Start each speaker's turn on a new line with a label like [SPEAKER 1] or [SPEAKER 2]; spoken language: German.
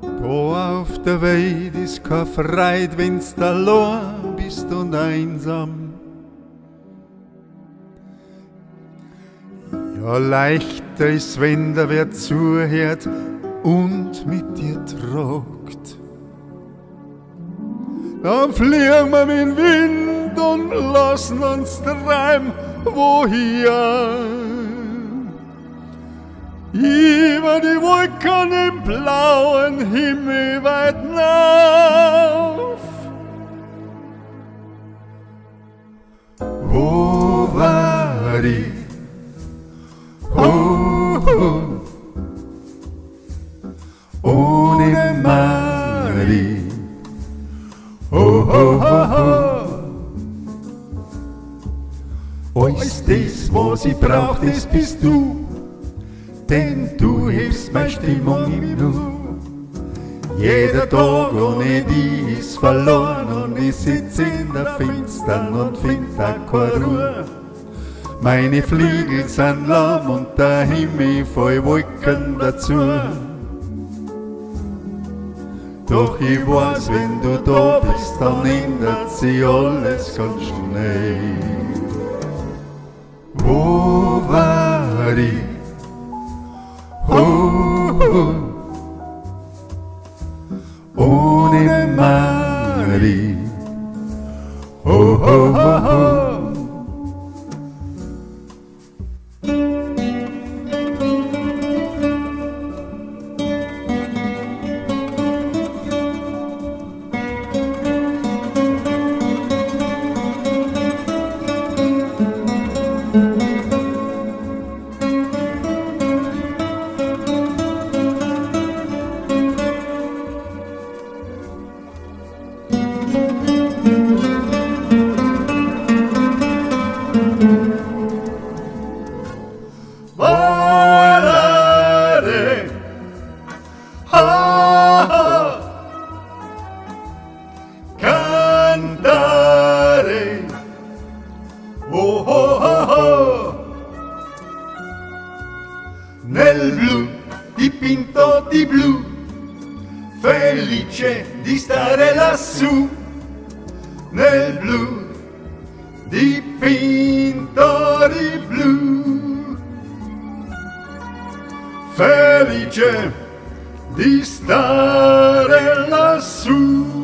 [SPEAKER 1] Da auf der Welt ist kein Freit, wenn's da allein bist und einsam. Ja, leichter ist, wenn da wer zuhört und mit dir tragt. Dann fliegen wir mit dem Wind und lassen uns treiben, woher. Die Wolken im blauen Himmel weit hinauf. Wo war ich? Oh, oh. Ohne Marie. Oh, oh, oh, oh. Alles das, was ich brauch, das bist du denn du hilfst meine Stimmung im Nu. Jeder Tag ohne dich ist verloren und ich sitz in der Finstern und find da keine Ruhe. Meine Flügel sind lahm und der Himmel voll Wolken dazu. Doch ich weiß, wenn du da bist, dann ändert sich alles ganz schnell. Ohne Marie. Oh, oh, oh, oh. Nel blu dipinto di blu, felice di stare lassù. Nel blu dipinto di blu felice di stare lassù.